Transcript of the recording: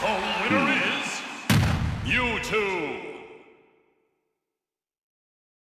The winner is you two.